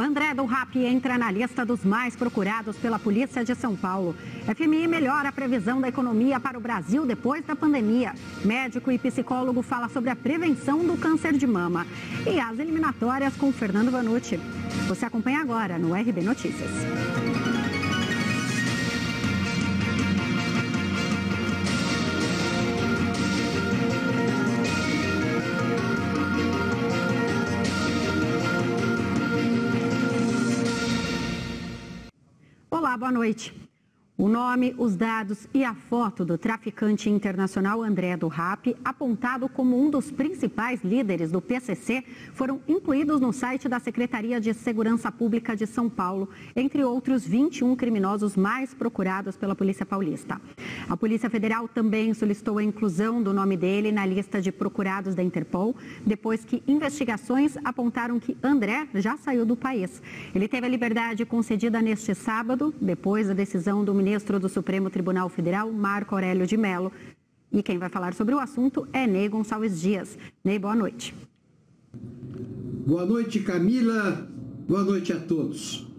André do Rap entra na lista dos mais procurados pela Polícia de São Paulo. FMI melhora a previsão da economia para o Brasil depois da pandemia. Médico e psicólogo fala sobre a prevenção do câncer de mama. E as eliminatórias com Fernando Vanucci. Você acompanha agora no RB Notícias. Olá, boa noite. O nome, os dados e a foto do traficante internacional André do Rap, apontado como um dos principais líderes do PCC, foram incluídos no site da Secretaria de Segurança Pública de São Paulo, entre outros 21 criminosos mais procurados pela Polícia Paulista. A Polícia Federal também solicitou a inclusão do nome dele na lista de procurados da Interpol, depois que investigações apontaram que André já saiu do país. Ele teve a liberdade concedida neste sábado, depois da decisão do ministro ministro do Supremo Tribunal Federal, Marco Aurélio de Mello. E quem vai falar sobre o assunto é Ney Gonçalves Dias. Ney, boa noite. Boa noite, Camila. Boa noite a todos.